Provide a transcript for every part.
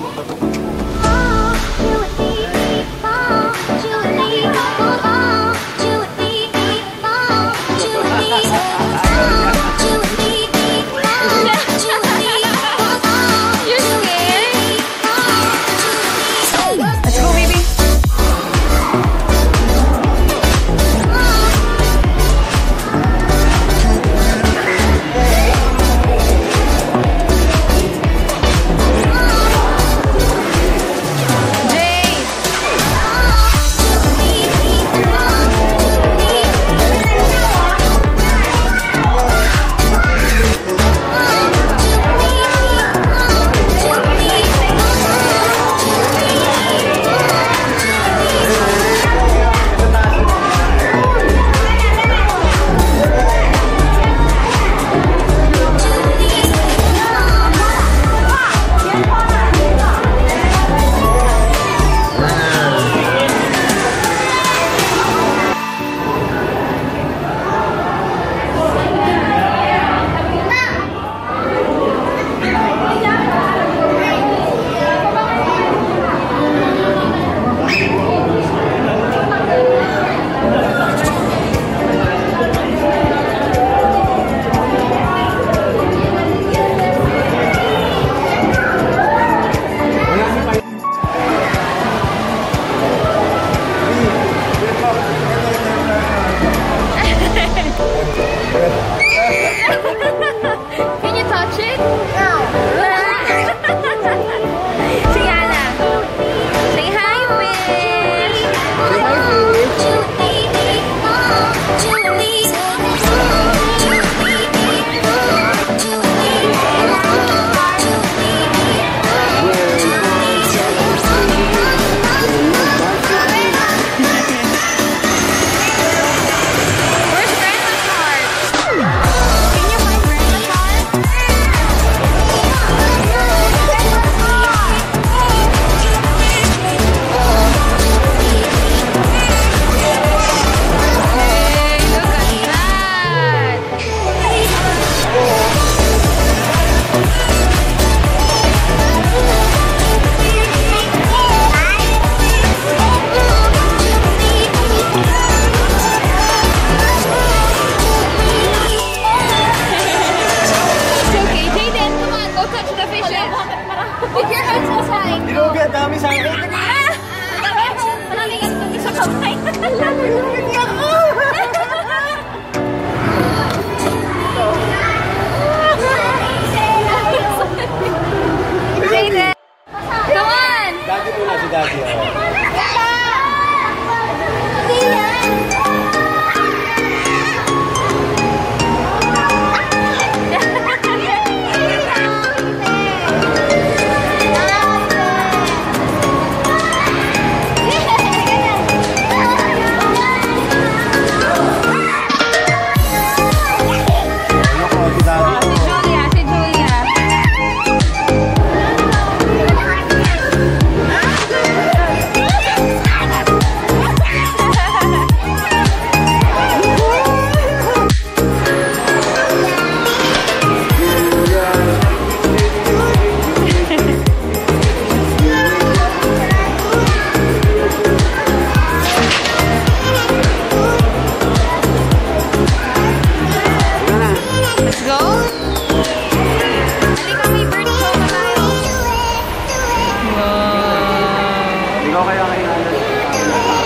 Let's 上がりがあります。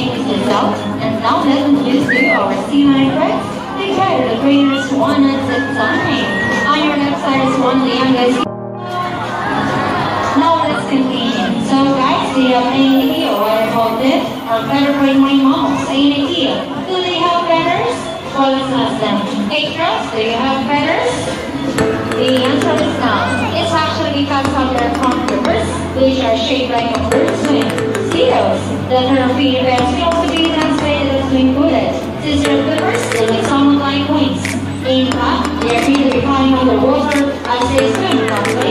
Away, mechanics yourself, and now doesn't use to our C9 tracks. They try the greatest one at a time. On your left side is one Leon guys. Now let's continue. So guys, you have any idea what about this? Our feather brain my moms. Any idea? Do they have feathers? Well, let's ask them. Hey, girls, do you have feathers? The answer is no. It's actually because of their front flippers, which are shaped like a bird's wing. See those? The term feet also be translated as wing footed. Since their flippers, they look somewhat like wings. In fact, they appear to be flying underwater as they swim from place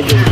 Tayo, Junte.